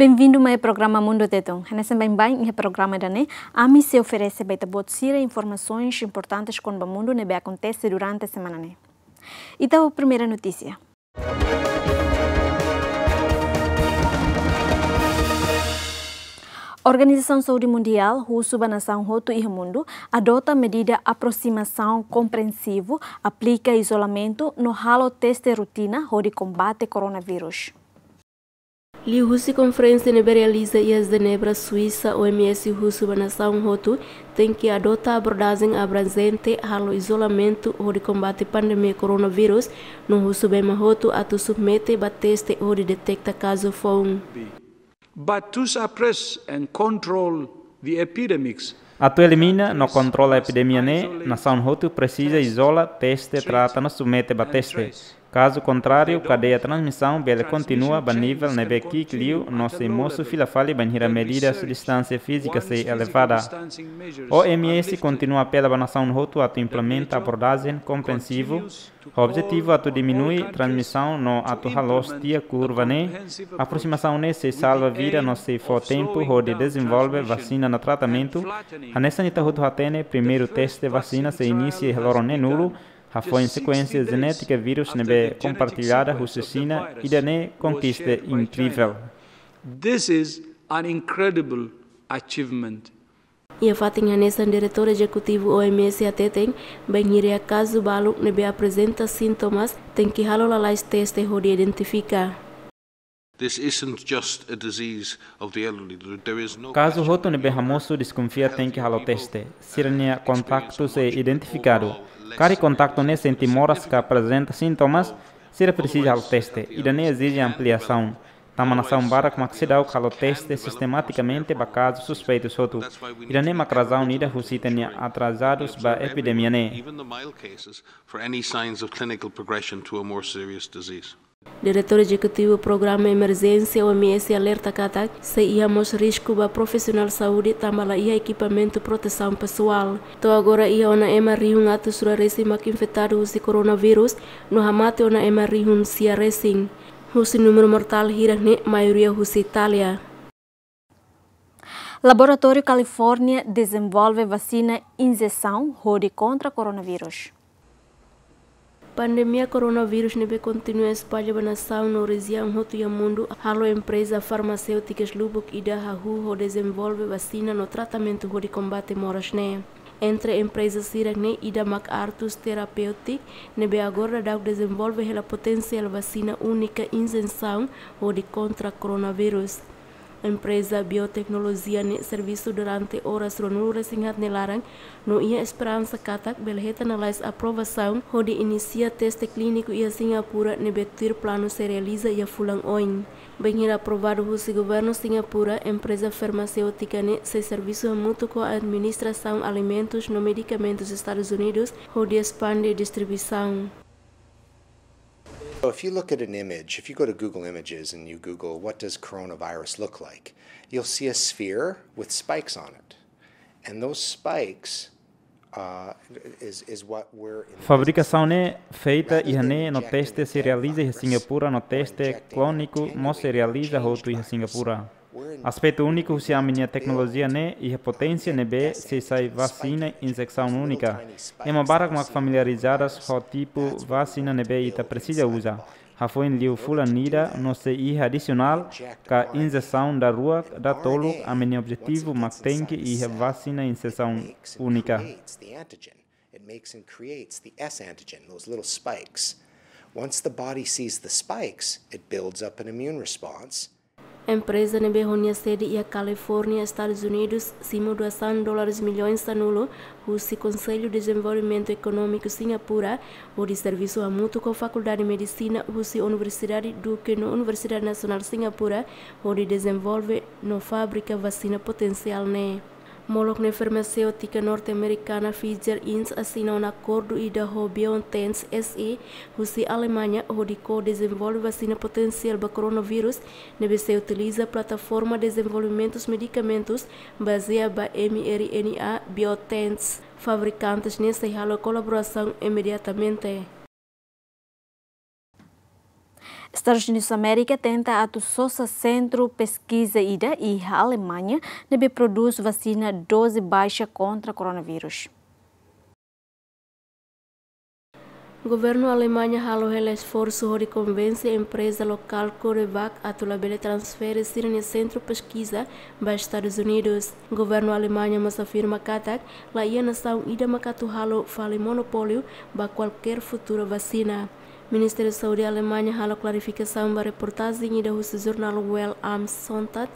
Bem-vindo ao programa Mundo Teton. Nesse bem bem, o programa da NE, a mim se oferece para botar informações importantes com o mundo que acontece durante a semana. Né? Então, a primeira notícia. A Organização Saúde Mundial, a Nação Roto e Mundo, adota medida aproximação compreensivo, aplica isolamento no halo teste rotina de combate coronavírus. Li Russi Conferência realiza e as Genebra, Suíça, OMS Russo Nação Roto tem que adotar abordagem abrangente ao isolamento de combate pandemia coronavírus no Russo Bema Roto a tu submete a teste de detecta caso FON but to suppress and control the epidemics. Atu elimina no controla a epidemia ne, nação hotu precisa isola, teste, trata, no submete a teste. Caso contrário, cadeia de transmissão bela continua a nível nebe que liu nosso moço fila fali banhira medida de distância física se elevada. OMS continua pela nação roto a implementa abordagem compreensivo. O objetivo é diminuir transmissão no atu halos tia curva ne. Aproximação ne se salva vida no se for tempo onde desenvolve vacina no tratamento. A nessa nita roto hatene primeiro teste vacina se inicia lorone nulo a foi sequência genética vírus nebe compartilhada raciocina e dane conquista incrível. This is an incredible achievement. E a fatinha nessa diretor executivo OMS até tem bem iria caso balo nebe apresenta sintomas tem que halo la lais teste de identificar. This isn't just a disease of the elderly. There is no Caso roto nebe hamoso desconfia tem que halo teste. Sirnia contactos é identificado. Cari contacto ne senti moras que apresenta sintomas, se precisa ao teste e daí exige ampliação. Tama nação bara como se dá o teste sistematicamente para casos suspeitos outro. E daí macrazão nida rusita ne atrasados ba epidemia ne. Even the mild cases for any signs of clinical progression to a more serious disease. Diretor Executivo Programa Emergência OMS alerta que se íamos risco para profissional saúde também ia equipamento proteção pessoal. Então agora ia ona ema rihun ato sura resima que infectado de coronavírus no hamate ona ema rihun sia resing. Husi número mortal hira ne maioria husi Itália. Laboratório Califórnia desenvolve vacina injeção rode contra coronavírus. Pandemia coronavírus nebe continua a espalhar na nação no região roto e mundo. Halo empresa farmacêuticas Lubuk ida hahu ho desenvolve vacina no tratamento de combate moras ne. Entre empresas siragné ida MacArthur Therapeutic nebe agora dá desenvolve a potencial vacina única isenção de contra coronavírus. Empresa biotecnologia ne serviço durante horas ronura singat nelarang no ia esperança katak belheta nalais aprovação onde inicia teste clínico ia Singapura ne betir plano se realiza ia fulang oin. Bem aprovado o governo Singapura, empresa farmacêutica ne se serviço mútuo com a administração alimentos no medicamentos Estados Unidos onde expande distribuição. So if you look at an image, if you go to Google Images and you Google what does coronavirus look like, you'll see a sphere with spikes on it. And those spikes uh, is, is what we're Fabricação é feita e no teste se realiza em Singapura, no teste clônico não se realiza outro em Singapura. Aspecto único se a minha tecnologia né e a potência né be se sai vacina injeção única. É uma barra com familiarizadas com tipo vacina né be e tá precisa usar. A foi em liu fulanida no se i adicional que injeção da rua da tolo a minha objetivo mas tem que ir a vacina injeção única. It makes and creates the S antigen, those little spikes. Once the body sees the spikes, it builds up an immune response. A empresa nebehonia sede e a Califórnia, Estados Unidos, cima doação de dólares milhões anulo, o Conselho de Desenvolvimento Econômico Singapura, o de serviço a mútuo com a Faculdade de Medicina, o Universidade Duke no Universidade Nacional Singapura, o de desenvolve no fábrica vacina potencial né. Molokne farmacêutica norte-americana Pfizer Inc. assina um acordo e da BioNTech SE, Rússia Alemanha, onde co-desenvolve vacina potencial para coronavírus, deve se utiliza a plataforma de desenvolvimento dos medicamentos baseada em mRNA BioNTech. Fabricantes nessa colaboração imediatamente. Estados Unidos América tenta atu sosa centro pesquisa ida e a Alemanha nebe produz vacina dose baixa contra coronavírus. O governo Alemanha halo hela esforço de convencer a empresa local Corevac a transferir no centro pesquisa para Estados Unidos. O governo Alemanha mas afirma katak la ia nação ida makatu halo fale monopólio para qualquer futura vacina. Ministério da Saúde Alemanha halo clarificação para reportagem da jornal Well am Sonntag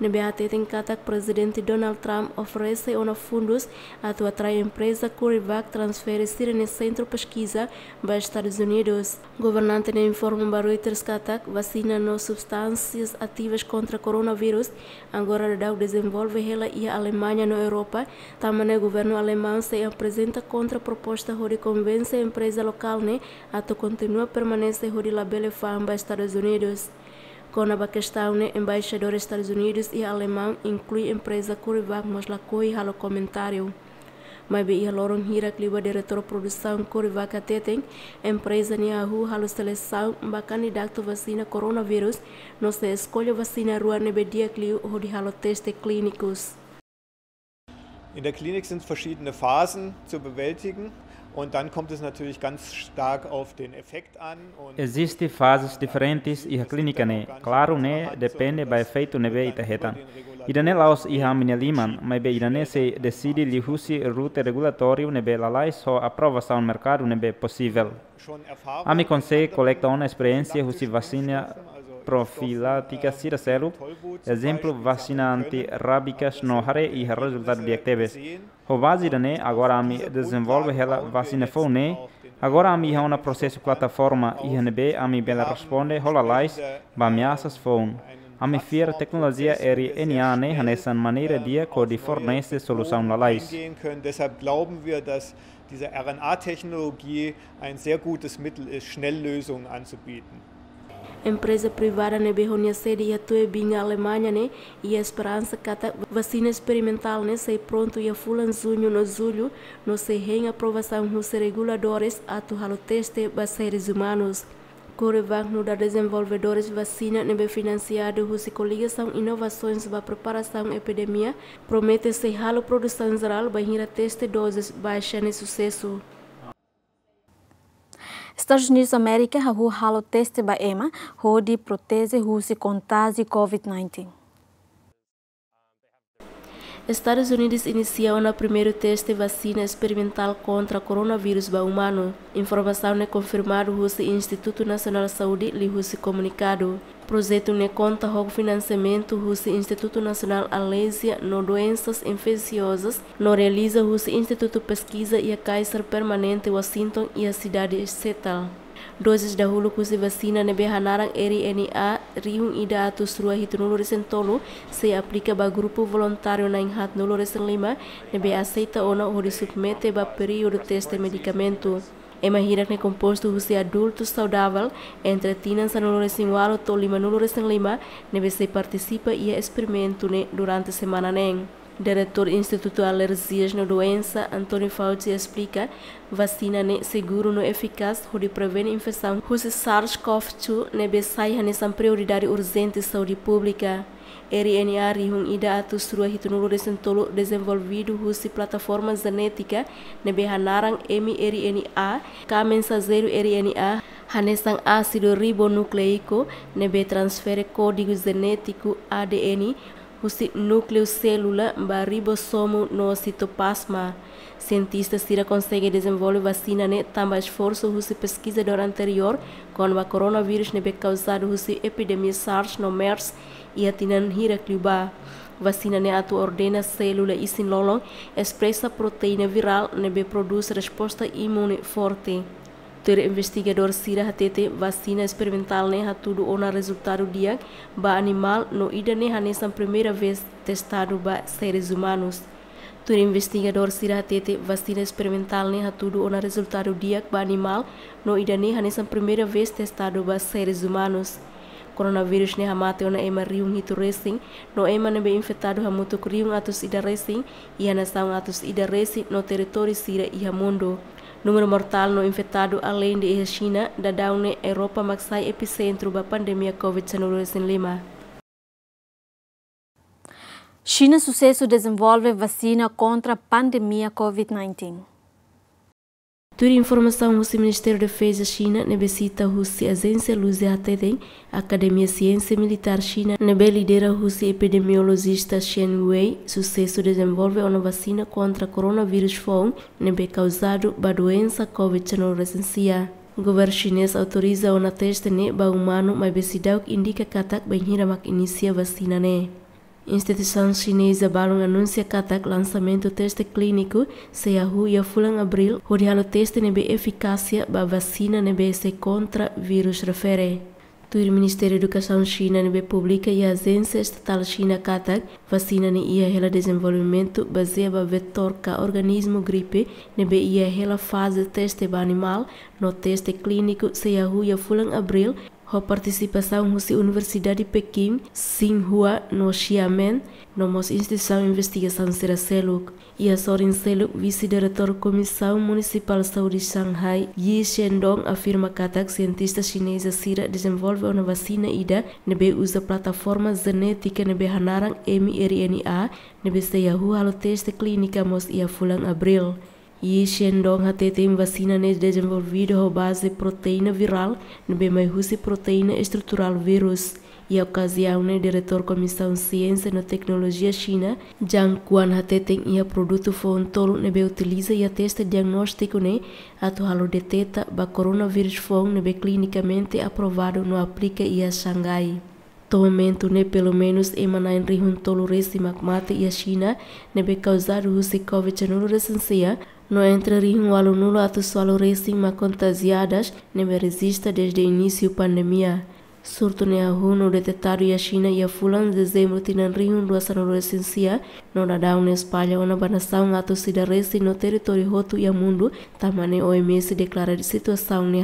NBAT tem katak presidente Donald Trump oferece uma fundos atau atrai empresa CureVac transfere sirene centro pesquisa para Estados Unidos. Governante ne informa Reuters katak vacina no substâncias ativas contra coronavírus agora da desenvolve ela e a Alemanha na Europa. Também o governo alemão se apresenta contra a proposta de convencer a empresa local ne ato continua permanecer de fam para Estados Unidos. Com a né, embaixador dos Estados Unidos e alemão inclui empresa Curivac, mas lá coi halo comentário. Mas be ia lorong hira kliwa diretor produção Curivac ateteng, empresa ni ahu halo seleção ba candidato vacina coronavírus, no se escolhe vacina rua nebe dia kliu hodi halo teste clínicos. In der Klinik sind verschiedene Phasen zu bewältigen. Existem fases diferentes e a clínica né. Claro né, depende do efeito neve itahetan. Irane laos iha minha liman, mas be irane se decide li husi rute regulatório nebe lalai só aprovação no mercado nebe possível. A mi consegue coleta uma experiência husi vacina profilática Ciracelo, exemplo vacina antirrábica Snohare e resultado de actives. Né, agora a mi desenvolve ela vacina fone, agora a mi ha uma processo plataforma INB a mi bela responde holalais ba ameaças phone. A mi fier tecnologia RNA ne nessa maneira dia co de fornece solução lalais. Deshalb glauben wir, dass diese RNA-Technologie ein sehr gutes Mittel ist, Schnelllösungen anzubieten. Empresa privada ne behonia sede e atue binga Alemanha ne? E a esperança kata vacina experimental ne? Sei pronto e a fulan junho no julho no se rem aprovação dos reguladores atu halo teste para seres humanos. Corevac no da desenvolvedores vacina nebe financiado os coligação inovações para preparação epidemia promete se halo produção geral para teste doses baixa ne sucesso Estados Unidos América ha halo teste ba ema hodi protege husi contágio COVID-19. Estados Unidos iniciou o primeiro teste vacina experimental contra coronavírus para humano. Informação é confirmada pelo Instituto Nacional de Saúde e o comunicado. O projeto ne conta com financiamento do Instituto Nacional Alésia no doenças infecciosas, no realiza o Instituto Pesquisa e a Kaiser Permanente Washington e a cidade de Seattle. Doses dahulu kusi vacina nebe hanarang RNA riung ida atus rua hitu nulu resen tolu se aplika ba grupo voluntário na inhat nulu resen lima nebe aceita ona o submete ba período teste medicamento. Ema hirak ne composto husi adultos saudável entre tinan sa nulu resen walo to lima nulu resen lima nebe se participa ia experimento ne durante semana neng. Diretor Instituto Alergias na Doença, Antônio Fauci explica, vacina ne seguro no eficaz de prevenir infecção com SARS-CoV-2 nebe sai nessa prioridade urgente de saúde pública. RNA rihung ida atus rua hitunulu resentolo desenvolvido husi plataforma genética nebe hanarang mRNA, ka mensageiro RNA hanesang ácido ribonucleico nebe transfere código genético ADN husi núcleo célula ba ribossomo no citoplasma. Cientistas tira consegue desenvolver vacina ne tamba esforço husi pesquisador anterior com o coronavírus nebe causado husi epidemia SARS no MERS e atinan hira cliuba. Vacina ne atu ordena célula e sinlolong expressa proteína viral nebe produz resposta imune forte. Ter investigador Sira hatete vacina experimental ne hatudo ona resultado dia ba animal no ida ne hanesan primeira vez testado ba seres humanos. Ter investigador Sira hatete vacina experimental ne hatudo ona resultado dia ba animal no ida ne hanesan primeira vez testado ba seres humanos. Coronavírus ne hamate ona ema riung hitu racing no ema ne be infectado hamutuk riung atus ida racing e hanasaung atus ida racing no território Sira e mundo. númeru mortal non infetadu alén di xina da daune europa ma sai episentru ba pandemia covid-19 sen lima Xina sucesso desenvolve vacina contra a pandemia COVID-19. Tudo informação do Ministério da Defesa China necessita a agência Luz ATD, Academia Ciência Militar China, nebe lidera o epidemiologista Shen Wei, sucesso desenvolve uma vacina contra coronavírus fong, nebe causado ba doença COVID-19 recensia. O governo chinês autoriza uma teste ne ba humano, mas besidau indica katak bem hiramak inicia vacina ne. Instituição chinesa balong anuncia katak lançamento teste clínico se a rua fulan abril, onde o teste nebe eficácia ba vacina nebe se contra vírus refere. O Ministério da Educação China nebe publica e a agência estatal China katak vacina ne ia hela desenvolvimento baseado vetor ka organismo gripe nebe ia hela fase teste ba animal no teste clínico se a rua fulan abril a participação da Universidade de Pequim, Xinhua, no Xiamen, numa instituição de investigação será CELUC, e a Sorin CELUC, vice-diretor Comissão Municipal de Saúde de Shanghai, Yi Shendong, afirma que a cientista chinesa Sira desenvolve uma vacina ida, nebe usa plataforma genética nebe hanarang mRNA, nebe se yahu halo teste clínica mos ia fulang abril. E Shendong até tem vacina desenvolvida a base de proteína viral, mai husi proteína estrutural vírus. E a ocasião, né, diretor Comissão Ciência e Tecnologia China, Zhang Quan até tem e produto fontolo nebe utiliza e a testa diagnóstico né, atual deteta ba coronavírus fong nebe clinicamente aprovado no aplica e a Xangai. Tomamento ne pelo menos emana em rihun tolo resi mate e a China nebe causar o Covid-19 recensia no um aluno ato solo racing ma contagiadas nem resista desde o início da pandemia. Surto ne a no detectado e a China e a fulan dezembro tinan rio duas adolescencia no da down espalha uma banação ato racing no território roto e a mundo tamane OMS declara de situação ne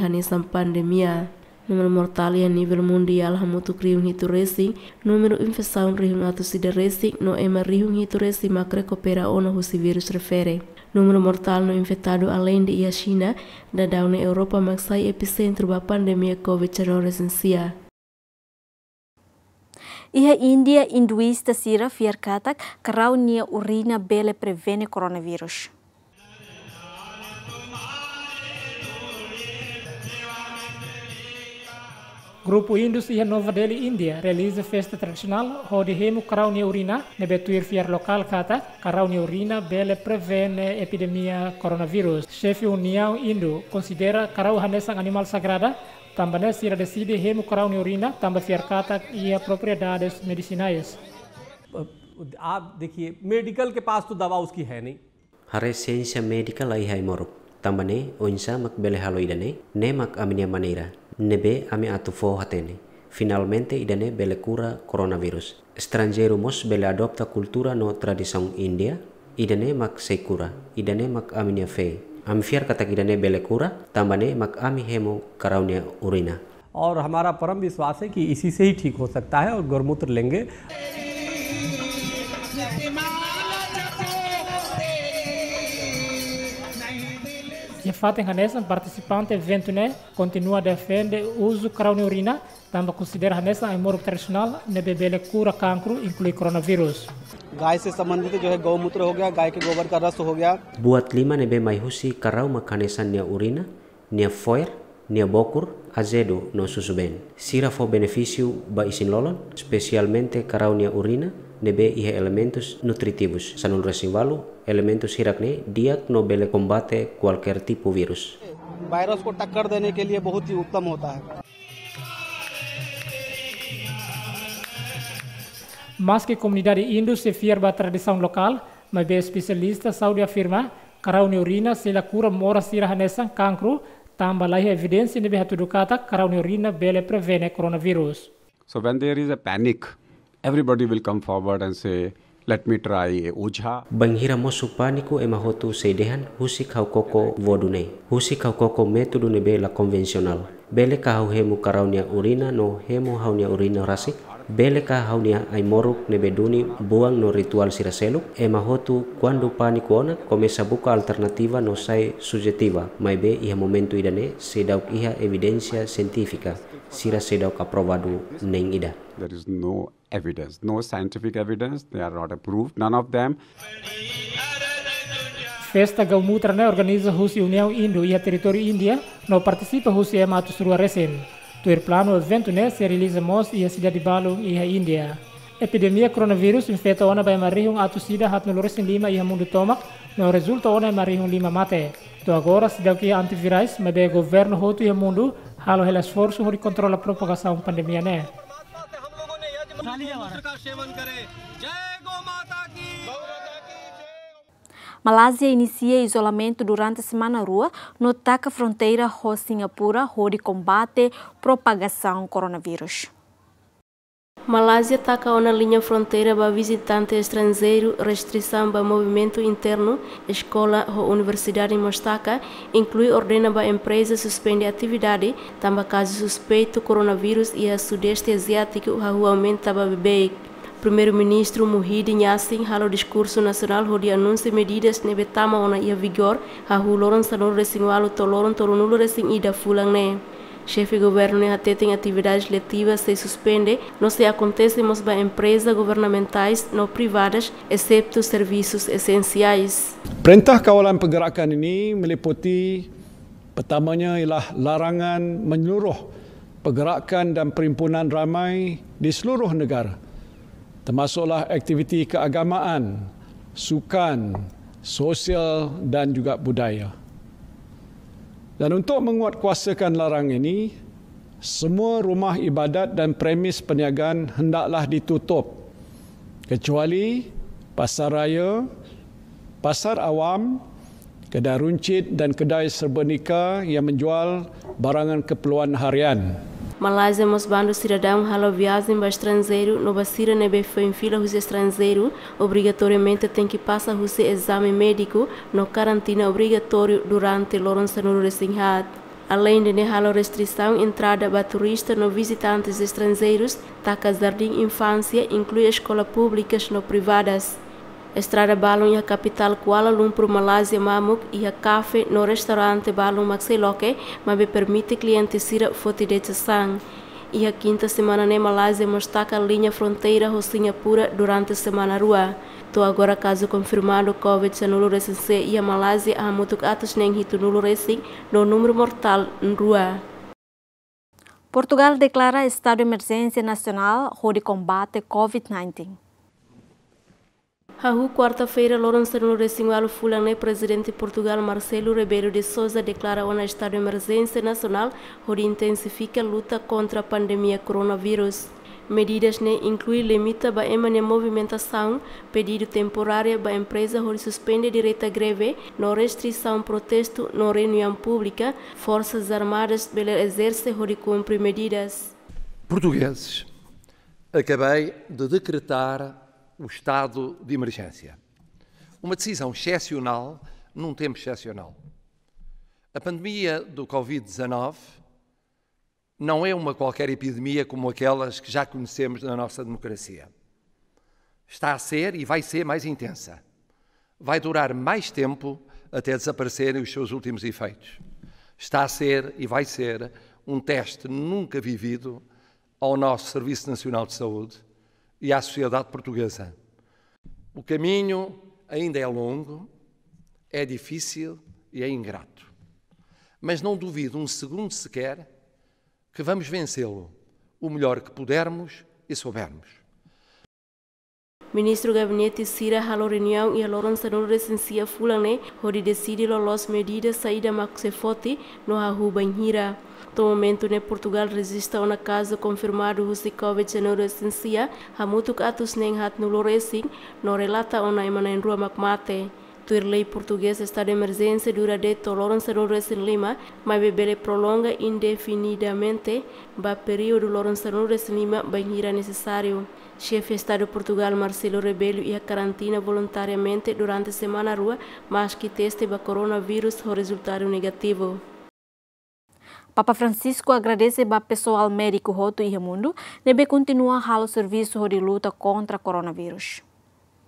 pandemia. Número mortal a nível mundial hamutu kriung hitu racing, número infecção rihung ato racing no ema rihung hitu recupera ona husi vírus refere número mortal no infectado além de a China, da down na Europa maksai epicentro da pandemia COVID-19 recensia. Iha India hinduista sira fiar katak karau nia urina bele prevene coronavírus. Grupo Indus e Nova Delhi, Índia, realiza festa tradicional onde remo caraunia urina, ne betuir fiar local kata, caraunia urina bele prevene epidemia coronavírus. Chefe União Indo considera carau hanesang animal sagrada, também sira decide remo caraunia urina, também fiar kata e propriedades medicinais. आप देखिए मेडिकल के पास तो दवा उसकी है नहीं hare ciência médica lai hai moruk tambane onsa mak bele haloidane ne mak aminia maneira nebe ami atu fo hatene. Finalmente idane bele cura coronavirus. Estrangeiro mos bele adopta cultura no tradição India, idane mak se cura, idane mak aminia fe. Ami fiar kata idane bele cura, tambane mak ami hemo karaunia urina. और हमारा परम विश्वास है कि इसी से ही ठीक हो सकता है और गौरमूत्र लेंगे E fato em Hanessa, participante evento né, continua a defender o uso de urina, também considera Hanessa em moro tradicional, ne bebele cura cancro, inclui coronavírus. गाय से संबंधित जो है गौमूत्र हो गया गाय के गोबर का रस हो गया Buat lima nebe mai husi karau makanesan nia urina, nia foer, nia bokur, azedo no susuben. Sira fo benefício ba isin lolon, especialmente karau nia urina, nebe ihe elementos nutritivos. Sanul resivalu, elementos hirakne, diak no bele combate cualquier tipo virus. Virus को टक्कर देने के लिए बहुत ही उत्तम होता है Mas que comunidade hindu se firma a tradição local, mas bem especialista saúde afirma que a urina se a cura mora sira hanesan cancro, também lá evidência de behatu dukata que a urina bele prevene coronavírus. So when there is a panic, everybody will come forward and say, let me try ujha. Banghira mosu panico e mahotu seidehan husik hau koko vodune. Husik hau koko método ne bela convencional. Bele ka hau hemu karaunia urina no hemu haunia urina rasik Bele ka haunia ai moruk ne beduni buang no ritual siraseluk e mahotu quando pânico ona começa a buka alternativa no sai subjetiva, mai be iha momento idane se dauk iha evidência científica sira se dauk aprovado nem ida. There is no evidence, no scientific evidence. They are not approved, none of them. Festa Gaumutra né organiza Rússia União Indo e a território Índia, não participa Rússia Matos Rua recém. Tuer plano o evento né se realiza mos e a cidade de Balung e a Índia. Epidemia coronavírus infecta ona by marihung atu sida hat nolores lima e mundo tomak, no resulta ona marihung lima mate. To agora se deu que antivirais, mas bem governo hotu e mundo halo hela esforço de controlar a propagação pandemia né. Malásia inicia isolamento durante a semana rua no taca fronteira com Singapura, onde combate propagação coronavírus. Malásia taca na linha fronteira para visitante estrangeiro, restrição para movimento interno, escola ou universidade em Mostaka, inclui ordena para empresa suspender atividade, também caso suspeito coronavírus e a sudeste asiático o aumenta para bebê. Primeiro-Ministro Muhyiddin Yassin halo discurso nacional onde anuncia medidas ne betama ona ia vigor ha huloron sanor resing walu toloron resing ida fulang ne. Chefe governo ne até tem atividades letivas se suspende, não se acontece mas para empresas governamentais não privadas, exceto serviços essenciais. Perintah kawalan pergerakan ini meliputi pertamanya ialah larangan menyeluruh pergerakan dan perimpunan ramai di seluruh negara termasuklah aktiviti keagamaan, sukan, sosial dan juga budaya. Dan untuk menguatkuasakan larang ini, semua rumah ibadat dan premis perniagaan hendaklah ditutup kecuali pasar raya, pasar awam, kedai runcit dan kedai serba yang menjual barangan keperluan harian. Malásia mosbando cidadão halo viagem para estrangeiro, no basira nebe foi em fila os estrangeiro, obrigatoriamente tem que passar o exame médico no quarentena obrigatório durante loronça no resinhat. Além de halo restrição entrada para turistas no visitantes estrangeiros, taca jardim infância inclui escolas públicas no privadas. Estrada Balong e a capital Kuala Lumpur, Malásia, Mamuk e a café no restaurante Balong Maxeloke, mas permite clientes ir foto de sang. E a quinta semana na Malásia mostraca a linha fronteira com Singapura durante a semana rua. To agora caso confirmado Covid-19 recente e a Malásia há muito atos nem hito nulo recém no número mortal rua. Portugal declara estado de emergência nacional de combate Covid-19. Hahu quarta-feira, Lourenço Nuresingualo Fulane, presidente de Portugal Marcelo Rebelo de Souza, declara um estado de emergência nacional onde intensifica a luta contra a pandemia coronavírus. Medidas ne incluem limita ba emane movimentação, pedido temporário ba empresa onde suspende direita greve, no restrição protesto, no reunião pública, forças armadas bele exerce onde cumpre medidas. Portugueses, acabei de decretar o estado de emergência. Uma decisão excepcional num tempo excepcional. A pandemia do Covid-19 não é uma qualquer epidemia como aquelas que já conhecemos na nossa democracia. Está a ser e vai ser mais intensa. Vai durar mais tempo até desaparecerem os seus últimos efeitos. Está a ser e vai ser um teste nunca vivido ao nosso Serviço Nacional de Saúde e à sociedade portuguesa. O caminho ainda é longo, é difícil e é ingrato. Mas não duvido um segundo sequer que vamos vencê-lo o melhor que pudermos e soubermos. Ministro Gabinete Sira halo reunião e a Lourenço no recensia fulane, onde decide los medidas saída maxefoti no Ahu No momento, ne Portugal resiste uma caso confirmado o Covid-19 recensia, hamutuk atus neng hat nulo racing, no relata ona emana em rua makmate. Tuir lei portuguesa está de emergência dura de Lourenço no Recém Lima, mas bebele prolonga indefinidamente ba período Lourenço no Recém Lima banhira necessário. Chefe de Estado de Portugal Marcelo Rebelo e a quarentena voluntariamente durante a semana rua, mas que teste ba coronavírus o resultado negativo. Papa Francisco agradece ao pessoal médico roto e mundo, nebe continua o serviço de luta contra o coronavírus.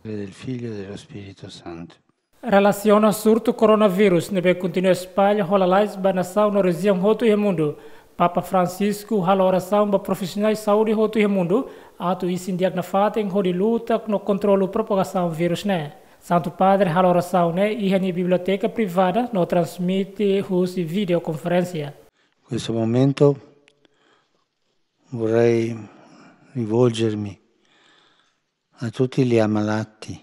Del Figlio e dello Spirito Santo. Relaciona surto coronavírus, nebe continua espalha rolalais ba nação na região roto e mundo. Papa Francisco hala oração ba profissionais de saúde roto e mundo, atu isin diagnafatem ho de luta no controle propagação vírus né. Santo Padre hala oração né e a biblioteca privada no transmite usi videoconferência. Questo momento vorrei rivolgermi a tutti gli ammalati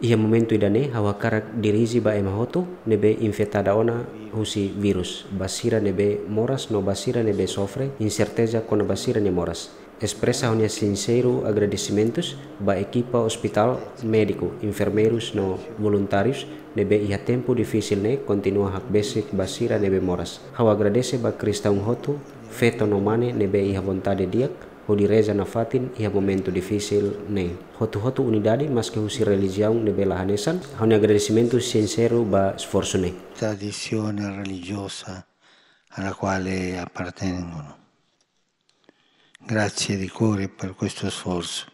Ia momento idane hawa karak diriji ba ema hoto nebe infectada ona husi virus. Basira nebe moras no basira nebe sofre incerteza con basira ne moras. Expressa honia sincero agradecimentos ba equipa hospital médico, enfermeiros no voluntários nebe ia tempo difícil ne continua hak basic basira nebe moras. Hawa agradece ba cristão hoto feto no mane nebe ia vontade diak o di reza na fatin ia momento difícil ne. Hotu-hotu unidade mas que usi religião ne bela hanesan, ha un agradecimento sincero ba sforzo ne. tradizione religiosa alla quale appartengono. Grazie di cuore per questo sforzo.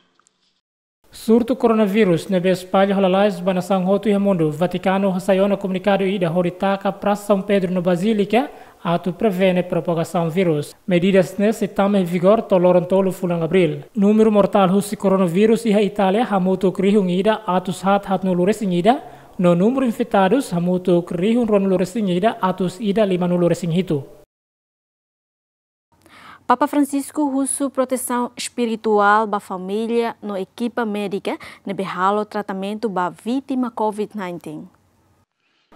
Surto coronavírus nebe espalha rolalais ba nação roto e mundo. Vaticano hasayona comunicado ida horitaka pra São Pedro no Basílica atu prevene propagação vírus. Medidas nesse em vigor toloran tolo fulang abril. Número mortal husi coronavírus iha Itália hamutu krihung ida atus hat hat nulures ida no número infectados hamutu krihung ronulures ida atus ida lima nulures hitu. Papa Francisco usa proteção espiritual ba família no equipa médica halo tratamento ba vítima COVID-19.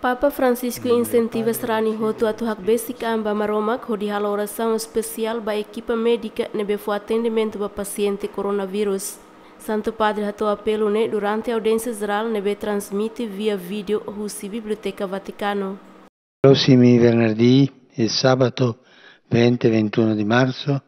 Papa Francisco incentiva serani hotu atu hak basic amba maromak ho di hala oração especial ba equipa médica nebe fu atendimento ba paciente coronavírus. Santo Padre hatu apelo ne durante a audiência geral nebe transmite via vídeo husi Biblioteca Vaticano. Prossimi venerdì e sabato 20 e 21 di marzo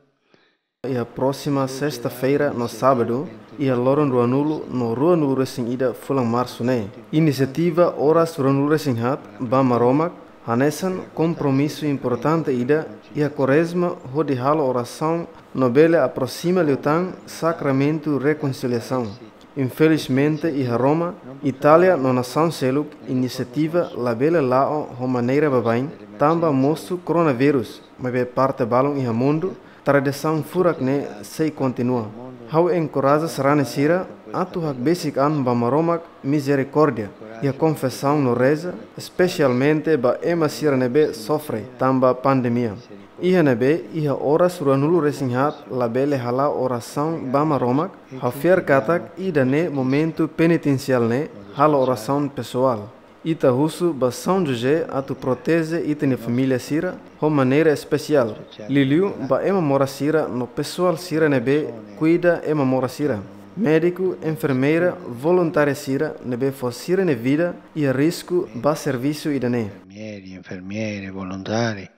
E a próxima sexta-feira, no sábado, e a Loran Ruanulo, no Ruanulo Racing Ida, Fulang Março, né? Iniciativa Horas Ruanulo Racing Hat, Bama Romak, Hanesan, compromisso importante Ida, e a Quaresma, Rodi Halo Oração, Nobele aproxima Liutan, Sacramento Reconciliação. Infelizmente, e a Roma, Itália, no Nação Seluk, iniciativa Labele Lao, Romaneira Babain, Tamba Moço Coronavírus, mas parte balão e a mundo, tradição furak ne sei continua. Hau encoraja serane sira, atu hak basic an ba maromak misericórdia e a confessão no reza, especialmente ba ema sira nebe sofre tamba pandemia. Iha nebe, iha horas ruanulu resinghat labele hala oração ba maromak, hafier katak ida ne momento penitencial ne, hala oração pessoal. Ita husu ba São José atu protege ita ni família sira de maneira especial. Liliu ba ema mora sira no pessoal sira nebe cuida ema mora sira. Médico, enfermeira, voluntária sira nebe fosira ne vida e risco ba serviço ida ne. infermieri, infermiere,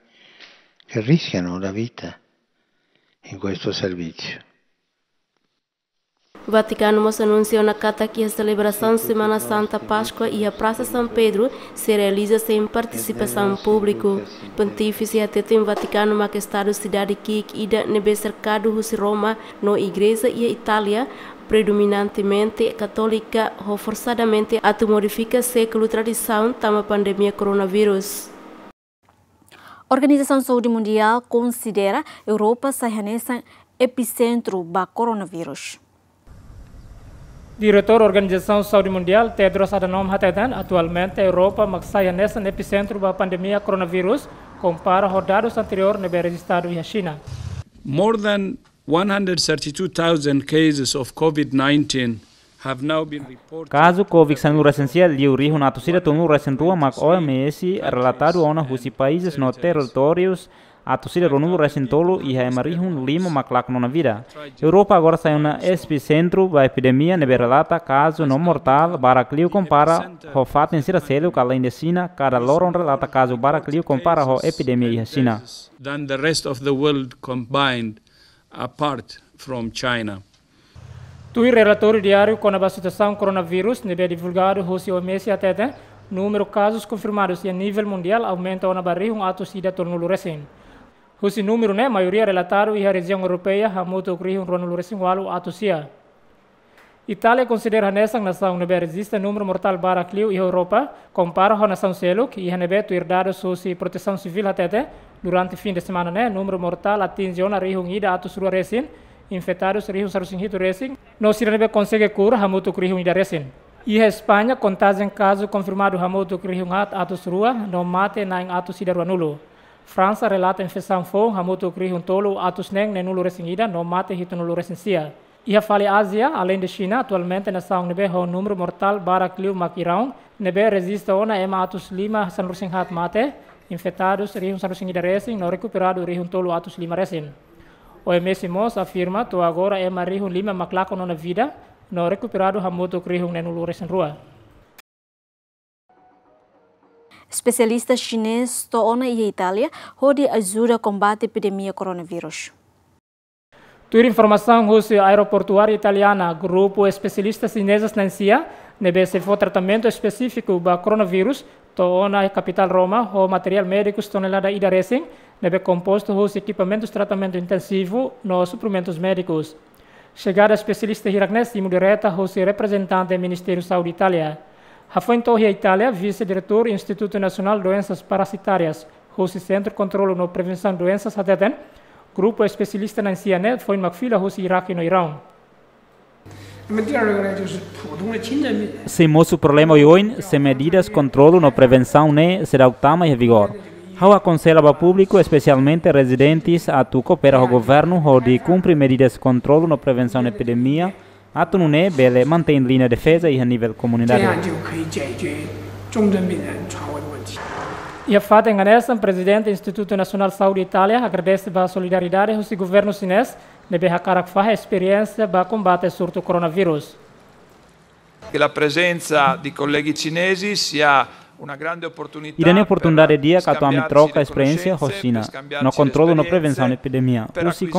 che rischiano la vita in questo servizio. Vaticano nos anunciou na carta que a celebração Semana Santa Páscoa e a Praça São Pedro se realiza sem participação pública. Pontífice até tem Vaticano Majestade Cidade Kik ida nebe cercado de Roma no Igreja e Itália predominantemente católica ou forçadamente a modifica século tradição tama pandemia coronavírus. Organização Saúde Mundial considera Europa sahanesa epicentro do coronavírus. Diretor Organização Saúde Mundial, Tedros Adhanom Ghebreyesus, atualmente a Europa magsaya nessa epicentro da pandemia coronavírus, compara a dados anterior nebe registrado na China. More than 132,000 cases of COVID-19 have now been reported. Caso Covid-19 recensia liu rihu na tusira tunu recentua mak OMS relatado ona husi países no territórios a tusira ronulu recentolo e ha emarihun limo maklak nona vida. Europa agora sai na epicentro da epidemia nebe relata caso não mortal baraclio compara ho fato em sira selo além de China, cada loron relata caso baraclio compara ho epidemia e China. Than the rest of the world combined apart from China. Tui relatório diário com a situação coronavírus nebe divulgado hoje OMS até número de casos confirmados a nível mundial aumenta na barriga um ato sida tornulo recém. Esse número, né, maioria relatado e a região europeia ha muito um tornulo recém walu ato sia. Itália considera nessa nação nebe resiste número mortal para clio e Europa, compara a nação Seluk e nebe tu herdado soci proteção civil até durante fim de semana, né, número mortal atinge a rihung ida ato suru recém, infectados rihung sarusing hitu não se nebe consegue cura ha muito rihung ida recém. E Espanha, contagem caso confirmado hamoto krihungat atus rua, no mate na em atus sidaru nulo. França relata infecção fo hamoto krihun tolo atus neng ne nulo resingida, no mate hito nulo resensia. E a fale Ásia, além de China, atualmente na são nebe ho número mortal bara clio makirão, nebe resiste ona ema atus lima sanrusingat mate, infectados rihun sanrusingida resing, no recuperado rihun tolo atus lima O MSMOS afirma to agora ema rihun lima maklako na vida, no recuperado hamuto krihung nenu lures rua. Especialista chinês Toona e Itália hodi ajuda a combate a epidemia coronavírus. Tur informação russo aeroportuária italiana, grupo especialistas chineses na CIA, nebe se for tratamento específico para coronavírus, Toona capital Roma, o material médico tonelada ida racing, nebe composto os equipamentos tratamento intensivo nos suprimentos médicos. Chegada especialista Hiraknes e direta José representante do Ministério da Saúde Itália. Rafael Torre Itália, vice-diretor do Instituto Nacional de Doenças Parasitárias, José Centro de Controlo e Prevenção de Doenças Ateten, grupo especialista na CIANET foi uma fila José Iraque no Irão. Se mostra o problema hoje, se medidas, controle na prevenção, né, será o tema e vigor. Eu aconselho ao público, especialmente residentes, a tu cooperar o governo ou de cumprir medidas de controle na prevenção da epidemia, a tu não é bele mantém linha de defesa e a nível comunitário. E a Fátima Anessa, presidente do Instituto Nacional de Saúde de Itália, agradece a solidariedade o governo chinês de cara que faz experiência para combater o surto coronavírus. che la presenza di colleghi cinesi sia Irane oportunidade atualmente scambiarci troca per scambiarci no le controlo no da epidemia. Usi e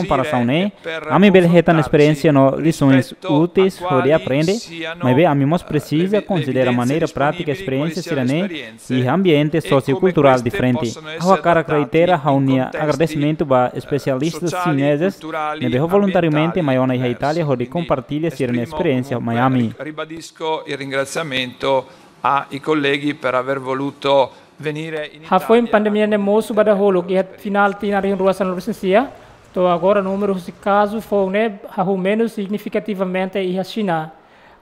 per A reta na confrontarci experiência no lições úteis a onde quali aprende, siano, mas bem a mim mais precisa considera maneira prática experiência esperienze e ambiente e sociocultural diferente. A cara a unia agradecimento para especialistas chineses ne beho voluntariamente ambientali maior na diversi. Itália onde compartilha Esprimo experiência Miami. ri- Ribadisco il ringraziamento ai colleghi per aver voluto venire in pandemia ne moço bada holo que final tinha em rua São licencia, to agora número de casos foi ne ha menos significativamente e a China.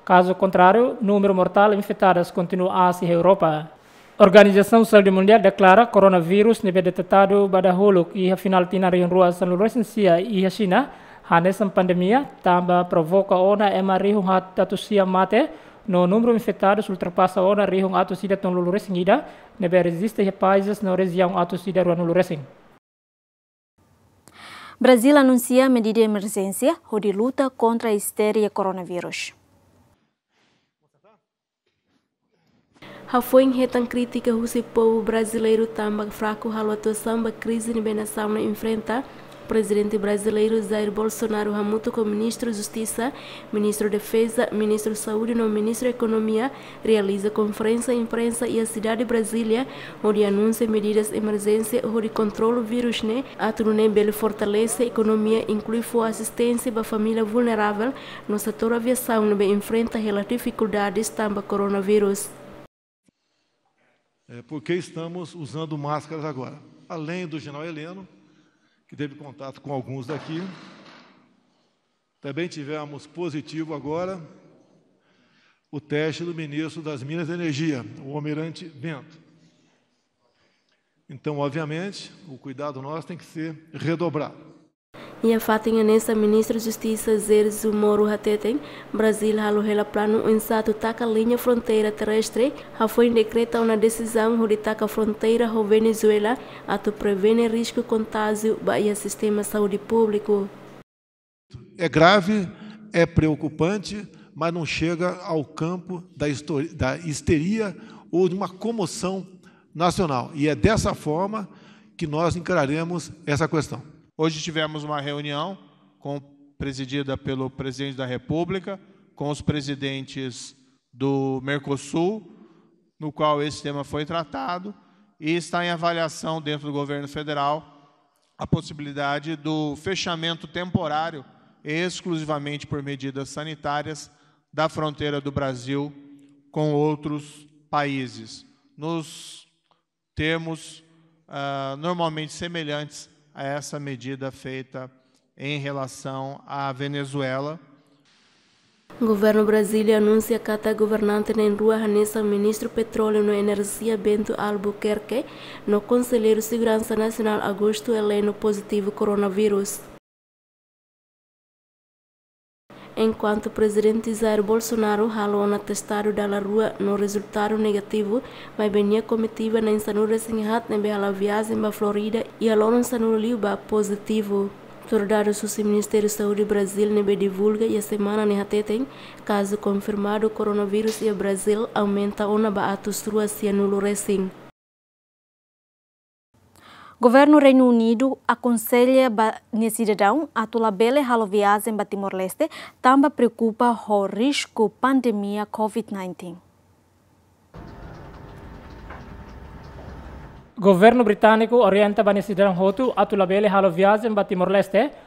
Caso contrário, número mortal infectados continua a Ásia e Europa. Organização Saúde Mundial declara coronavírus nebe detectado bada holo e a final tinha em rua São licencia e a China. Ha nessa pandemia também provoca ona ema rihung hat tatusia mate no número de infectados ultrapassa ona rihung atu sida ton lulu resing ida, nebe resiste a países no região atu sida ruan lulu resing. Brasil anuncia medida de emergência de luta contra a histeria coronavírus. Ha foi em retan crítica o povo brasileiro tamba fraco halo atuação da crise de nação na enfrenta presidente brasileiro Jair Bolsonaro Ramuto com o ministro da Justiça, ministro da Defesa, ministro da Saúde e ministro da Economia realiza conferência de imprensa e a cidade de Brasília, onde anuncia medidas de emergência onde controla o vírus, né? A turne bele fortalece a economia, inclui for assistência para a família vulnerável no setor aviação, onde enfrenta relativas dificuldades tamba coronavírus. É, porque estamos usando máscaras agora. Além do general Heleno, que teve contato com alguns daqui, também tivemos positivo agora o teste do ministro das Minas e Energia, o Almirante Bento. Então, obviamente, o cuidado nosso tem que ser redobrado. E a fatinha ministro da Justiça Zerzo Moro Hateten, Brasil halo plano insato taca linha fronteira terrestre, ha foi decreta uma decisão de taca fronteira com Venezuela, ato prevene risco contágio o sistema de saúde público. É grave, é preocupante, mas não chega ao campo da, da histeria ou de uma comoção nacional. E é dessa forma que nós encararemos essa questão. Hoje tivemos uma reunião com, presidida pelo presidente da República, com os presidentes do Mercosul, no qual esse tema foi tratado e está em avaliação dentro do governo federal a possibilidade do fechamento temporário, exclusivamente por medidas sanitárias, da fronteira do Brasil com outros países, nos termos uh, normalmente semelhantes a essa medida feita em relação à Venezuela. Governo Brasília anuncia que governante na rua Hanessa ministro petróleo e energia Bento Albuquerque no conselheiro segurança nacional Augusto Heleno positivo coronavírus. Enquanto o presidente Jair Bolsonaro ralou na testado da rua no resultado negativo, mas bem comitiva na insanura sinhat na bela viagem para Florida e a lona sanura liuba positivo. Tordados o Ministério da Saúde Brasil nebe divulga e a semana ne hateten caso confirmado coronavírus e Brasil aumenta ona baatus ruas e nulo recém. Governo Reino Unido aconselha a cidadão a tulabele halo viagem para Timor-Leste, também preocupa o risco pandemia COVID-19. Governo britânico orienta a cidadão a tulabele halo viagem para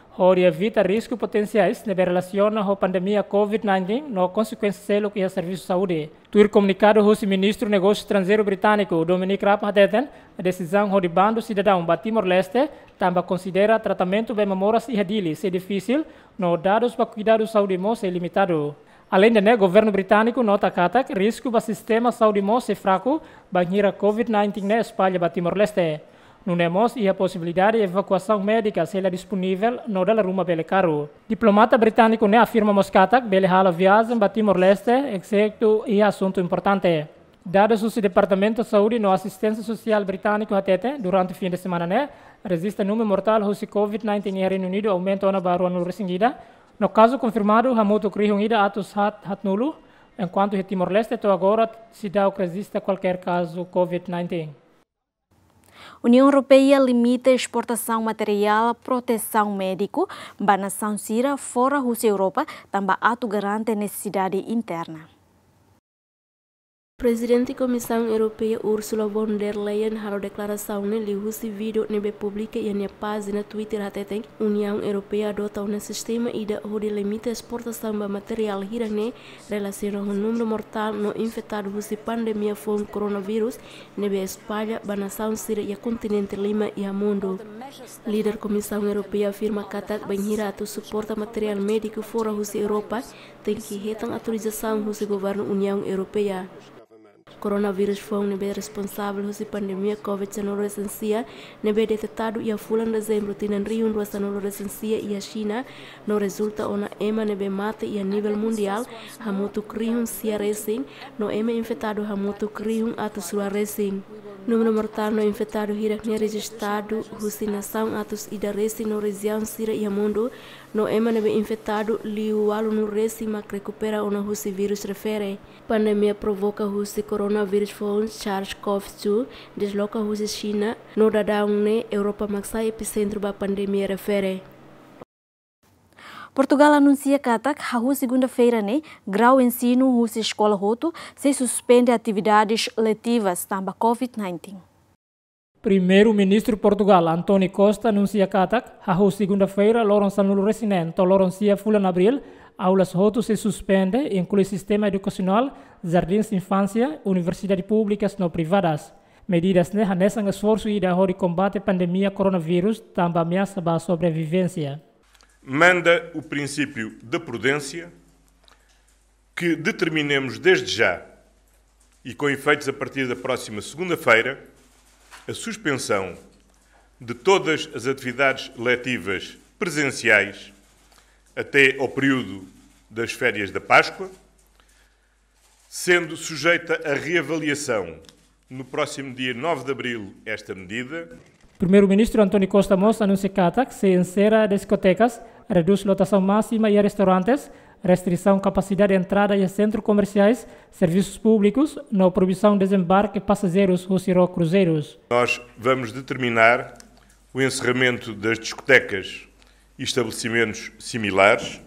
Timor-Leste, onde evita riscos potenciais na relação a pandemia COVID-19 no consequência selo que é serviço de saúde. Tuir comunicado o ministro do Negócio Estrangeiro britânico Dominic Raab hadeten a decisão de bando cidadão para Timor-Leste também considera tratamento bem memoras e hadili se difícil no dados para cuidar da saúde moça é limitado. Além de, né, governo britânico nota que risco para sistema saúde moça é fraco, banhira COVID-19 na espalha para Timor-Leste. Não temos e a possibilidade de evacuação médica se ela disponível no dela ruma bele caro. Diplomata britânico ne afirma Moscata que bele viagem para Timor-Leste, exceto e assunto importante. Dados o Departamento de Saúde no Assistência Social britânico atete durante o fim de semana né, resiste número mortal do COVID-19 no Reino Unido aumenta na barua no resingida. No caso confirmado, a moto ida atos hat, hat nulo, enquanto Timor-Leste até agora se dá que existe qualquer caso COVID-19. União Europeia limita a exportação material proteção médico para a nação Síria fora da Europa, também ato garante necessidade interna. Presidente Comissão Europeia Ursula von der Leyen halo declaração li husi vídeo nebe publica e na página Twitter hateteng União Europeia adota um sistema ida onde limita exportação de material hirane relacionado com o número mortal no infectado husi pandemia com coronavírus nebe espalha ba nação Síria e continente Lima e a mundo. Líder Comissão Europeia afirma atak banhira atu suporta material médico fora husi Europa tem que retam autorização husi governo União Europeia. Coronavírus foi um nível responsável pela pandemia COVID-19 recensia, nível detectado e a fulan de dezembro tinan Rio no recensia e a China, no resulta ona ema nebe mate e a nível mundial, hamutu krihun sia racing, no ema infectado hamutu krihun atu sua racing. Número mortal no infectado hirak ne registrado, nação atus ida racing no região sira e a mundo, no ema nebe infectado liu alu no racing mak recupera ona husi vírus refere. Pandemia provoca husi coronavirus phone SARS-CoV-2 desloca husi China no dadang ne Europa maksa epicentro ba pandemia refere. Portugal anuncia que ataque a segunda-feira, né, grau ensino Rússia escola roto, se suspende atividades letivas também COVID-19. Primeiro-ministro Portugal, António Costa, anuncia que ataque a segunda-feira, Loron Sanulo Resident, Loron Cia Fulan Abril, aulas rotos se suspende, inclui sistema educacional, jardins de infância, universidades públicas não privadas. Medidas né, nessa esforço de combate à pandemia coronavírus, também ameaça a sobrevivência manda o princípio da prudência que determinemos desde já e com efeitos a partir da próxima segunda-feira a suspensão de todas as atividades letivas presenciais até ao período das férias da Páscoa, sendo sujeita a reavaliação no próximo dia 9 de abril esta medida Primeiro-Ministro António Costa Mossa anuncia que se encerra discotecas, reduz lotação máxima e restaurantes, restrição capacidade de entrada em centros comerciais, serviços públicos, na proibição de desembarque passageiros ou cruzeiros. Nós vamos determinar o encerramento das discotecas e estabelecimentos similares,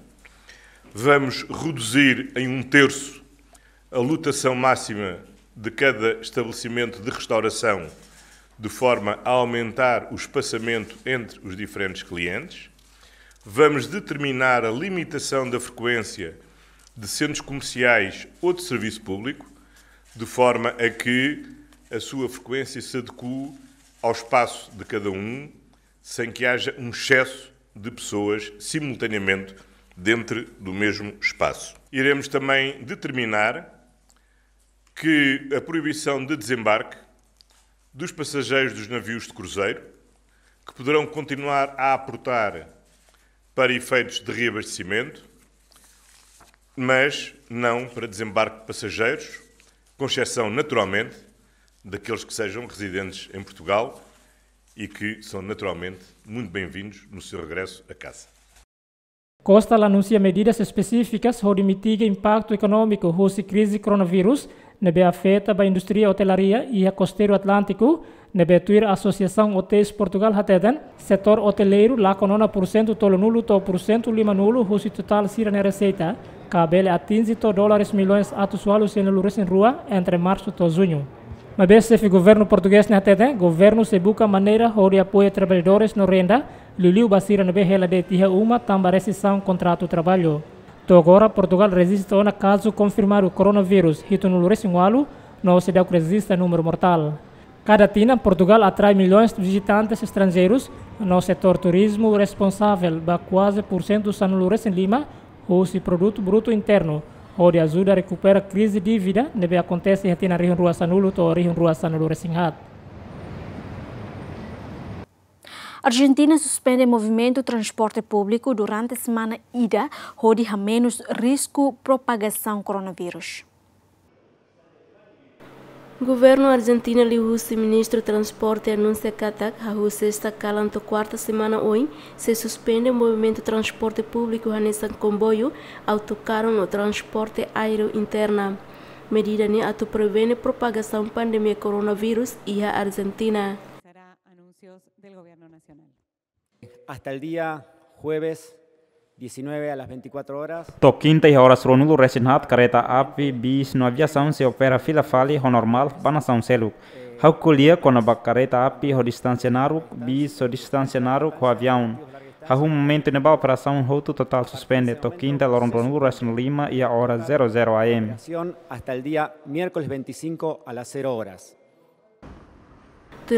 vamos reduzir em um terço a lotação máxima de cada estabelecimento de restauração, de forma a aumentar o espaçamento entre os diferentes clientes. Vamos determinar a limitação da frequência de centros comerciais ou de serviço público, de forma a que a sua frequência se adeque ao espaço de cada um, sem que haja um excesso de pessoas simultaneamente dentro do mesmo espaço. Iremos também determinar que a proibição de desembarque dos passageiros dos navios de cruzeiro, que poderão continuar a aportar para efeitos de reabastecimento, mas não para desembarque de passageiros, com exceção, naturalmente, daqueles que sejam residentes em Portugal e que são naturalmente muito bem-vindos no seu regresso a casa. Costa anuncia medidas específicas para mitigar o impacto econômico da crise coronavírus nebe afeta a indústria hotelaria e a costeiro atlântico, nebe tuir a Associação Hotéis Portugal hateden, setor hoteleiro lá com 9% tolo nulo to por cento lima nulo husi total sira na receita, cabele atinge to dólares milhões atusualos em lures em rua entre março to junho. Mas se o governo português na tete, governo se busca maneira de apoiar trabalhadores no renda, liliu basira na behela de tia uma tamba rescisão contrato trabalho. To agora Portugal resiste a caso confirmar o coronavírus, hito no resingualo, não se que resiste número mortal. Cada tina, Portugal atrai milhões de visitantes estrangeiros no setor turismo responsável por quase por cento do sanulures em Lima, ou se produto bruto interno, onde ajuda a recuperar a crise de dívida, deve acontecer na região Rua Sanulo ou região Rua Sanulo Resinghat. Argentina suspende movimento transporte público durante a semana ida, onde há menos risco propagação coronavírus. Governo argentino liusi ministro transporte anuncia katak hahu sexta calanto quarta semana hoje se suspende o movimento transporte público nessa comboio autocarro no transporte aéreo interna. Medida ni atu prevene propagação pandemia coronavírus e a Argentina. Hasta el día jueves 19 a las 24 horas. To quinta e horas ronulo resinhat careta api bis no aviação se opera fila fali ho normal panação seluk. Hau kulia kona bak careta api ho distancianaru bis ho distancianaru ho avião. Hau momento neba operação hotu total suspende to quinta loron ronulo resin lima e a hora 00 am. Hasta el día miércoles 25 a las 0 horas.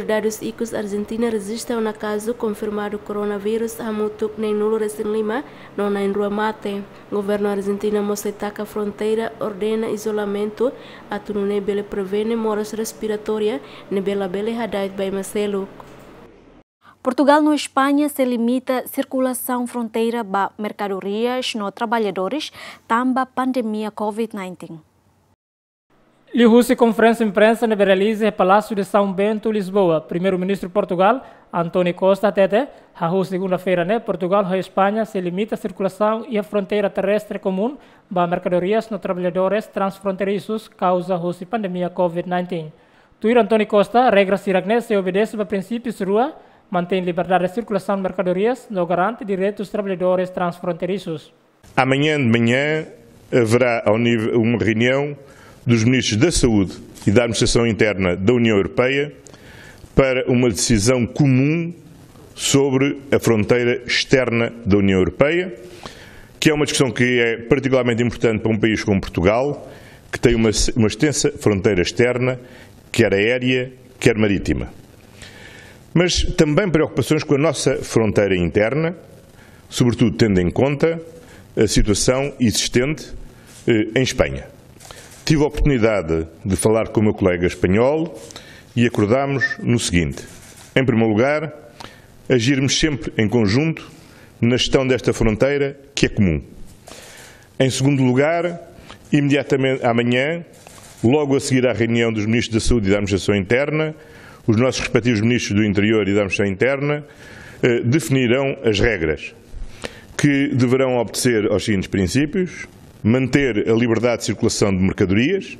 Dados icos Argentina resiste a um caso confirmado coronavírus a mutuk nem nulo recém Lima, não na rua mate. Governo argentino mosetaca fronteira ordena isolamento a tu não bele prevene moras respiratória ne bela bele hadait by Marcelo. Portugal no Espanha se limita a circulação fronteira para mercadorias no trabalhadores, tamba pandemia COVID-19. Lihusi conferência imprensa na realiza Palácio de São Bento, Lisboa. Primeiro-ministro de Portugal, António Costa Tete, a segunda-feira, né? Portugal e Espanha se limita a circulação e a fronteira terrestre comum para mercadorias no trabalhadores transfronteiriços causa a pandemia COVID-19. Tuir António Costa, regra siracne se obedece a princípios rua, mantém liberdade de circulação de mercadorias, não garante direitos dos trabalhadores transfronteiriços. Amanhã de manhã haverá uma reunião dos Ministros da Saúde e da Administração Interna da União Europeia para uma decisão comum sobre a fronteira externa da União Europeia, que é uma discussão que é particularmente importante para um país como Portugal, que tem uma, uma extensa fronteira externa, quer aérea, quer marítima. Mas também preocupações com a nossa fronteira interna, sobretudo tendo em conta a situação existente eh, em Espanha. Tive a oportunidade de falar com o meu colega espanhol e acordámos no seguinte: em primeiro lugar, agirmos sempre em conjunto na gestão desta fronteira que é comum. Em segundo lugar, imediatamente amanhã, logo a seguir à reunião dos Ministros da Saúde e da Administração Interna, os nossos respectivos Ministros do Interior e da Administração Interna eh, definirão as regras que deverão obedecer aos seguintes princípios manter a liberdade de circulação de mercadorias.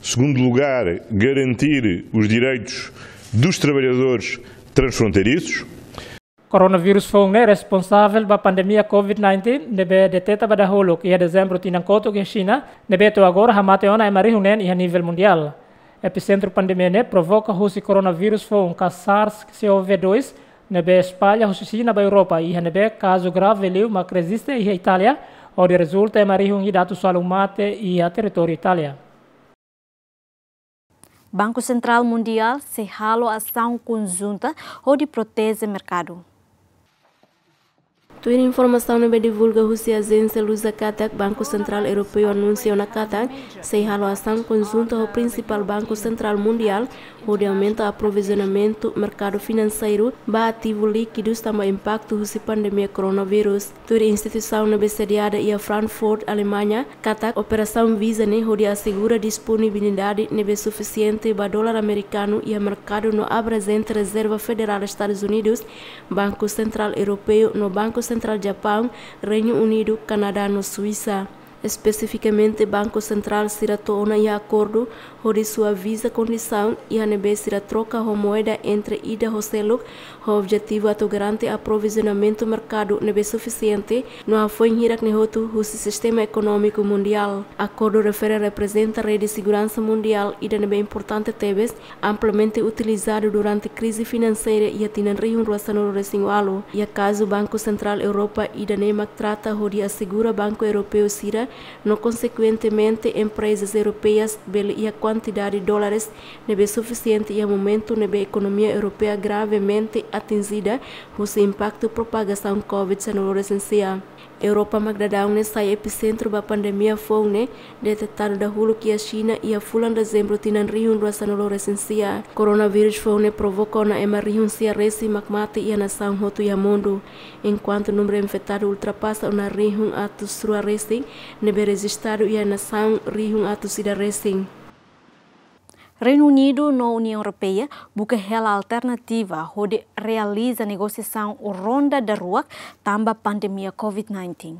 Segundo lugar, garantir os direitos dos trabalhadores transfronteiriços. Coronavírus foi um responsável pela pandemia COVID-19, nebe deteta pada hulu que em dezembro tinang koto que China, nebe to agora hamate ona emari hunen a nível mundial. epicentro pandemia ne provoca o coronavírus foi um SARS-CoV-2 nebe espalha o China ba Europa e nebe caso grave liu mas resiste e Itália onde resulta é marihung dados salumate e a território Itália. Banco Central Mundial se halo ação conjunta onde protege mercado. Tua informação não divulga a agência Lusa Katak, Banco Central Europeu anunciou na Katak, se a ação conjunta ao principal Banco Central Mundial, onde aumenta o aprovisionamento mercado financeiro, ba ativo líquidos também impacto da pandemia coronavírus. Tua instituição não sediada em Frankfurt, Alemanha, Katak, operação visa ne onde assegura disponibilidade nebe suficiente para dólar americano e mercado no apresenta Reserva Federal dos Estados Unidos, Banco Central Europeu no Banco Central Japão, Reino Unido, Canadá e Suíça. Especificamente, Banco Central será torna em acordo onde sua visa condição e a NB será troca a moeda entre ida e Celuk, o objetivo é garante aprovisionamento mercado nebe suficiente no foi hirak nehotu o sistema econômico mundial. Acordo refere representa a rede de segurança mundial e nebe importante tebes amplamente utilizado durante crise financeira e a tinan riun ruasano resingualo. E a caso Banco Central Europa e da NEMAC trata onde assegura Banco Europeu Sira no consequentemente empresas europeias e a quantidade de dólares nebe suficiente e a momento nebe economia europeia gravemente atingida seu impacto propagação COVID-19 essencial. Europa magdadão sai epicentro da pandemia foi né detectado da hulu que a China e a fulan dezembro tinan riun dua sanolo resensia. Coronavírus foi né na ema riun sia resi makmate e a nação hotu ya mundo. Enquanto o número infectado ultrapassa na riun atus sua racing, nebe registrado e a nação riun atus ida racing. Reino Unido na União Europeia busca rela alternativa onde realiza negociação ronda da rua tamba pandemia COVID-19.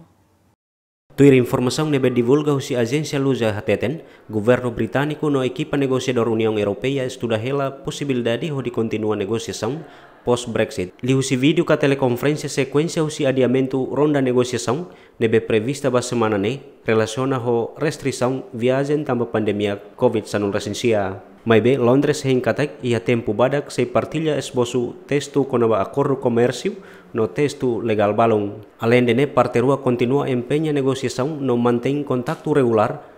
Tuir informação nebe divulga si agência Lusa Hateten, governo britânico no equipa negociador União Europeia estuda hela possibilidade de continuar negociação pós-Brexit. Li usi vídeo ka teleconferência sequência usi adiamento ronda negociação nebe prevista ba semana ne relaciona ho restrição viagem tamba pandemia COVID-19 recensia. Mai bé Londres hen e ia tempo badak se partilha esbosu texto con o acordo comércio no texto legal balón. Além de ne, parterua continua empenha negociação no mantém contacto regular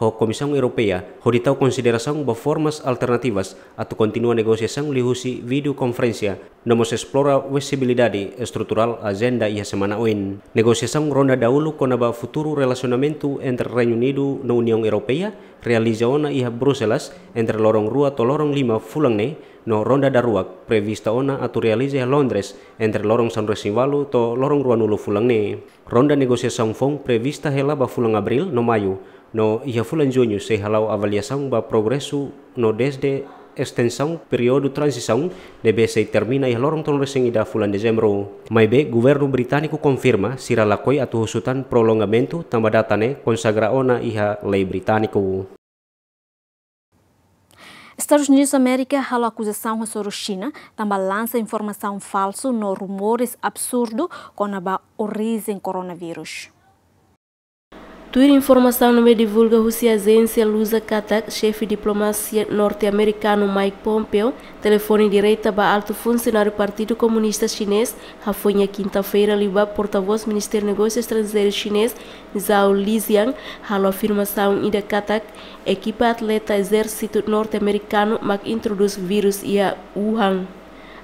ho Comissão Europeia hoditau consideração ba formas alternativas atau continua negociação lihusi videoconferência nomos explora visibilidade estrutural agenda ia semana oin. Negociação ronda dahulu konaba futuro relacionamento entre Reino Unido na União Europeia realizaona ia Bruselas entre lorong rua to lorong lima fulang ne no ronda da ruak prevista ona atau realiza Londres entre lorong San Resivalu to lorong rua nulu fulang ne. Ronda negosiação fong prevista hela ba fulang Abril no Maio no ia fulan junho se halau avaliação ba progresso no desde extensão período transição deve se termina e lorong tol recém ida fulan dezembro. Be, governo britânico confirma sira lakoi atu husutan prolongamento tamba datane consagra ona iha lei britânico. Estados Unidos da América halo acusação sobre China, também lança informação falsa no rumores absurdo com a origem coronavírus. Tua informação não me divulga agência Lusa Katak, chefe de diplomacia norte-americano Mike Pompeo, telefone direita para alto funcionário do Partido Comunista Chinês, a foi quinta-feira liba porta-voz Ministério Negócios Estrangeiros Chinês, Zhao Lijiang, a afirmação ida Katak, equipa atleta exército norte-americano, mas introduz vírus e a Wuhan.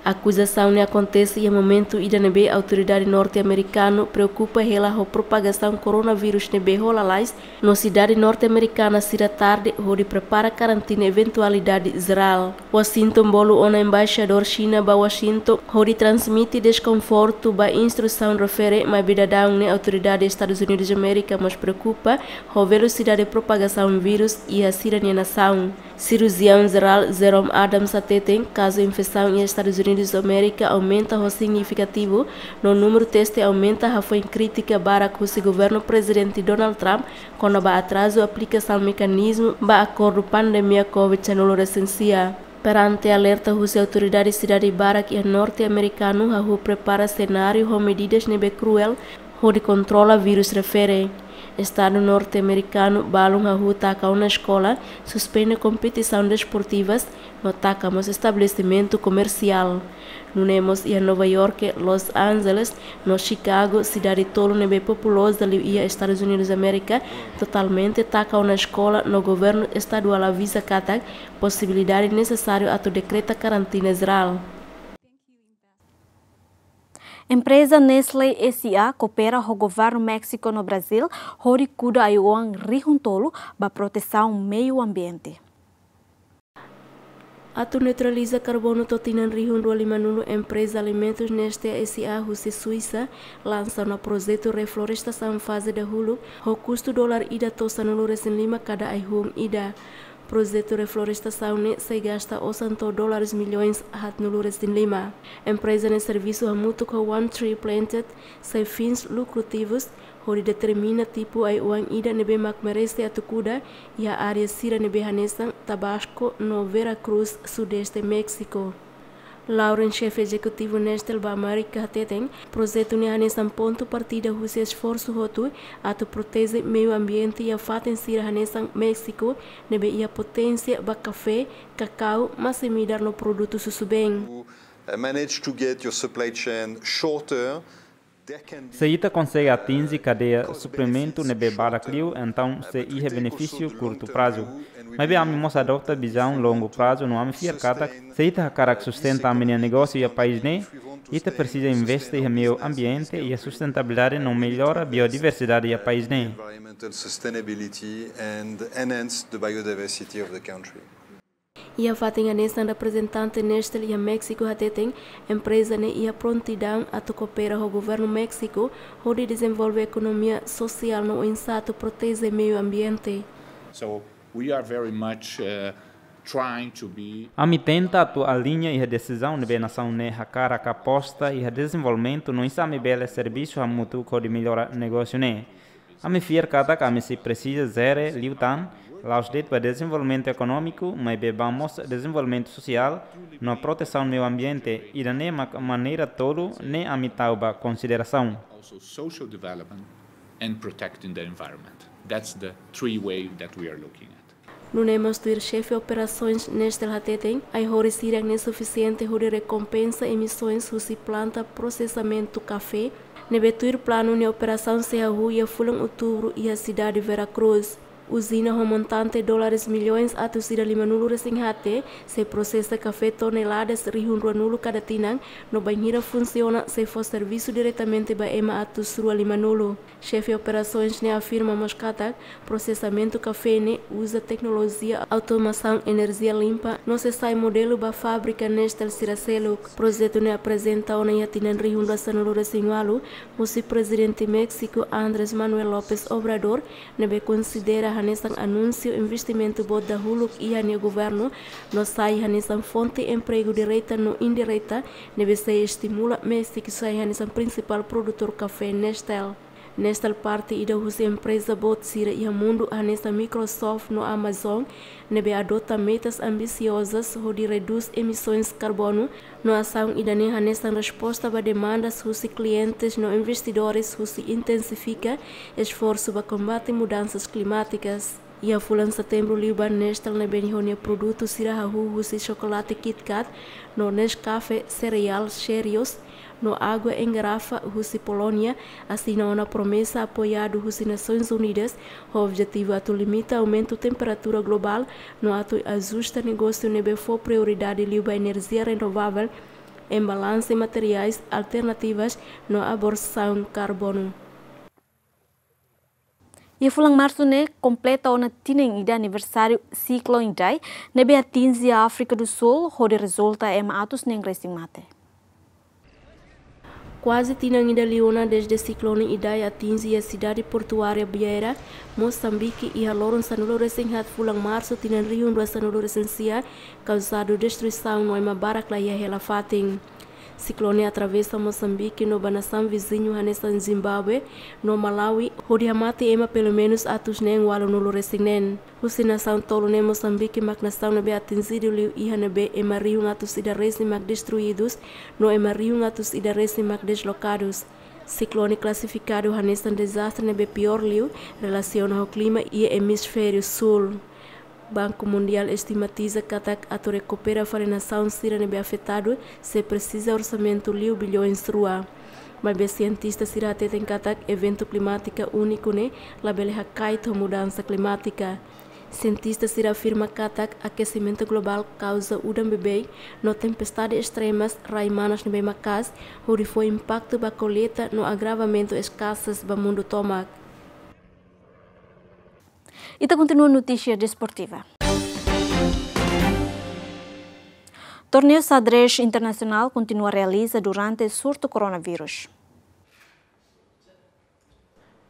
A acusação ne acontece em momento ida nebe autoridade norte-americana preocupa pela a propagação coronavírus nebe rolalais no cidade norte-americana será tarde onde prepara quarentena eventualidade Israel. Washington bolo ona embaixador China ba Washington onde transmite desconforto ba instrução refere mas bidadão ne autoridade Estados Unidos de América mas preocupa a velocidade de propagação vírus e a cidadania nação. Cirurgião geral Jerome Adams atete caso infecção em Estados Unidos da América aumenta o significativo no número teste aumenta a foi crítica para o governo presidente Donald Trump com o atraso aplicação mecanismo ba acordo pandemia COVID-19 recensia. Perante alerta das autoridades cidade Barak e norte-americano, a prepara cenário com medidas nebe cruel onde controla vírus refere. Estado norte-americano balum a rua taca uma escola, suspende competição desportivas, no tacamos estabelecimento comercial. Nunemos ia Nova York, Los Angeles, no Chicago, cidade tolo nebe populosa ia Estados Unidos da América, totalmente taca uma escola no governo estadual avisa katak possibilidade necessária a decreta quarentena geral. Empresa Nestlé S.A. coopera com o governo México no Brasil, onde cuida a Iwan Rijuntolo para proteção meio ambiente. Ato neutraliza carbono totinan rihun do alimanuno empresa alimentos neste SA Rússia Suíça lança no projeto reflorestação fase de hulu o custo dólar ida tosa no recém lima cada aihum ida projeto reflorestação se gasta 800 dólares milhões hat no recém lima empresa ne serviço mútuo com One Tree Planted sem fins lucrativos onde determina tipo ai uang ida nebe mak mereste atukuda e a área sira nebe hanesan Tabasco no Veracruz, sudeste México. Lauren, chefe executivo Nestel Bamarica Teten, projeto ne hanesan ponto partida husi esforço hotu atu protege meio ambiente e a faten sira hanesan México nebe ia potência ba café, cacau, mas semidar no produto susubem. Manage to get your supply chain shorter se consegue atingir cadeia suprimento nebe baraclio, então se ihe benefício curto prazo. Mas bem, ami mos adopta visão longo prazo no ami fiar kata, se ita karak sustenta ami negócio e a país ne, ita precisa investir em meio ambiente e a sustentabilidade não melhora a biodiversidade e a país ne. Country. Ia fatinha nesta representante neste e a México até tem empresa ne ia prontidão a coopera o governo México onde desenvolve a economia social no insato protege meio ambiente. So we are very much uh, trying to be A mi tenta a linha e a decisão de nação ne hakara ka posta e a desenvolvimento no insame bele serviço a mutu ko de melhora negócio ne. A mi fier kata ka mi se precisa zere liutan Laos dit para desenvolvimento econômico, mas bebamos desenvolvimento social, na proteção do meio ambiente e da mesma maneira todo, nem a mitauba consideração. also social development and protecting the environment. That's the three way that we are looking at. Nunemos ter chefe operações neste latetem, a horisirang nem suficiente de recompensa emissões se planta processamento café, nebetuir plano de operação se a rua fulan outubro e a cidade de Veracruz. Usina remontante dólares milhões a tosira lima nulo resinghate, se processa café toneladas rihun nulo cada tinang, no banheira funciona se for serviço diretamente ba ema a tosrua lima nulo. Chefe operações ne afirma Moscata, processamento café ne usa tecnologia automação energia limpa, não se sai modelo ba fábrica neste Siraceluk. Projeto ne apresenta ona yatinan rihun nulo resinhualo, o presidente México Andrés Manuel López Obrador, nebe considera hanesan anúncio investimento bod da huluk ia ne governo no sai hanesan fonte emprego direta no indireta. Nebe se estimula México que sai hanesan principal produtor café Nestel Nesta parte, ida usa empresa bot sira e mundo nesta Microsoft no Amazon, nebe adota metas ambiciosas onde reduz emissões de carbono, no ação ida ne nesta resposta a demandas dos clientes no investidores se intensifica esforço para combate mudanças climáticas. E a fulan setembro liban nestal na benihonia produto sira hahu husi chocolate KitKat no Nescafé cereal Cheerios no água em garrafa Rússia Polônia assinou uma promessa apoiada Rússia Nações Unidas. O objetivo atu limita aumento da temperatura global. No ato ajusta negócio nebe for prioridade liba energia renovável em balanço em materiais alternativas no aborção carbono. E fulang março ne completa ona tineng ida aniversário ciclo indai nebe atinge a África do Sul onde resulta em atos racing mate. Quase tinang ida Liona desde o ciclone Idai atinge a cidade portuária Beira, Moçambique e a Loron Sanulo recém-hat fulang março tinang riun dua Sanulo recensia causado destruição no Ema Barakla e a Relafating. Ciclone atravessa Moçambique no banação vizinho Hanessa Zimbábue, no Malawi, amate ema pelo menos atos nem walo no recém Husi nação tolo ne Moçambique mak nação nabe atingido liu iha nabe ema riu atos ida resi mak destruídos, no ema riu atos ida resi mak deslocados. Ciclone classificado Hanestan desastre nebe pior liu relaciona ao clima e hemisfério sul. Banco Mundial estimatiza que a recupera a nação sira nebe afetado se precisa orçamento liu bilhões rua. Mas cientistas irá ter em katak evento climático único ne la beleha kaito mudança climática. Cientistas irá afirma que o aquecimento global causa udam bebê no tempestades extremas raimanas no macas, onde foi impacto da colheita no agravamento escassas do mundo tomac. E continua notícia desportiva. Torneio xadrez internacional continua a realizar durante o surto coronavírus.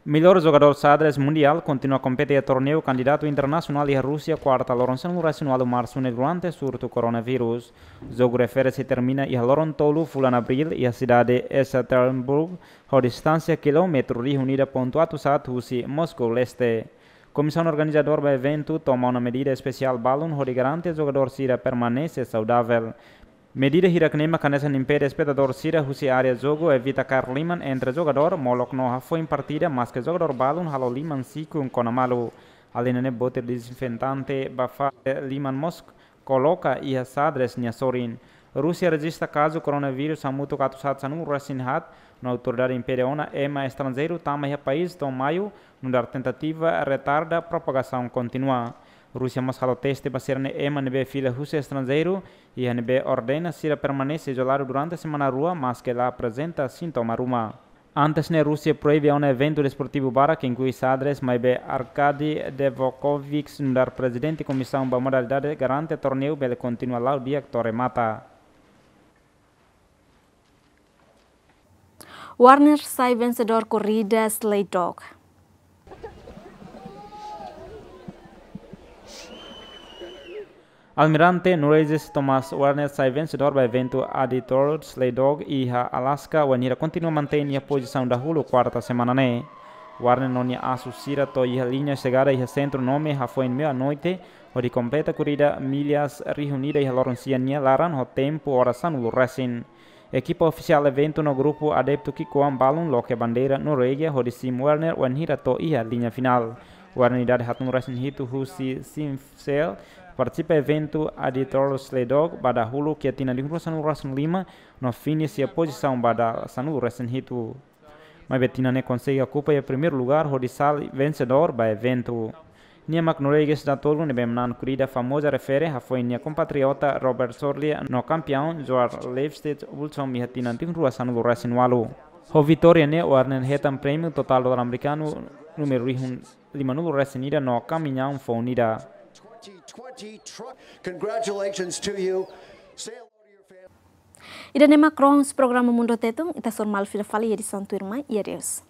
Melhor jogador xadrez mundial continua a competir a torneio candidato internacional e a Rússia quarta Lorenzo nacional março durante surto coronavírus. O jogo refere-se termina e a Loron Tolu fulan abril e a cidade Ekaterinburg, a distância quilômetro reunida pontuado sat Rússia, Moscou leste. Comissão organizadora do evento toma uma medida especial balon onde garante o jogador Sira permanece saudável. Medida hiraknema kanesa impede espectador sira husi área jogo evita car liman entre jogador molok no foi em partida mas que jogador balun halo liman siku konamalu alinane bote desinfetante bafa liman mosk coloca e sadres sorin Rússia registra caso coronavírus samuto katusat sanu rasinhat na autoridade imperiona ema estrangeiro tama país tom maio nudar tentativa retarda propagação continua Rússia halo teste basirne ema nebe fila Rússia estrangeiro e a NB ordena Sira permanece isolado durante a semana rua, mas que ela apresenta sintoma ruma. Antes, na Rússia proíbe um evento desportivo bara que inclui Sadres, mas be Arkady Devokovic, no presidente da comissão da modalidade, garante torneio, ele continua lá o dia que mata. Warner sai vencedor corrida Slate Dog. Almirante Nureses Thomas Warner sai vencedor do evento Aditor Slay Dog e a Alaska Wanira continua mantendo a posição da Hulu quarta semana né. Warner não ia to a linha chegada e centro nome já foi em meia-noite, onde completa corrida milhas reunida e a Loronciania laran o tempo oração no Racing. Equipa oficial evento no grupo adepto Kikoan Balun Loke Bandeira Noruega, onde Sim Warner Wanira to a linha final. Warner idade hatun Racing hitu husi Simsel Participa evento Editor Sledog pada hulu tina di Sanu Rasun lima no fini a posição pada Sanu Rasun hitu. Mas betina ne consegue ocupa o primeiro lugar rodisal vencedor ba evento. Nia mak Noruegues da tolu ne bemnan corrida famosa refere a foi nia compatriota Robert Sorlia no campeão Joar Leifstedt Ultron mi hatina tim rua Sanu Rasun walu. Ho vitória ne o arnen hetam prêmio total do americano número 5 resinida no caminhão fonida. 2020 truck. Congratulations to you. Say hello to your family. Ida nema krons programa Mundo Tetung, ita sormal fila fala edição tua irmã e adeus.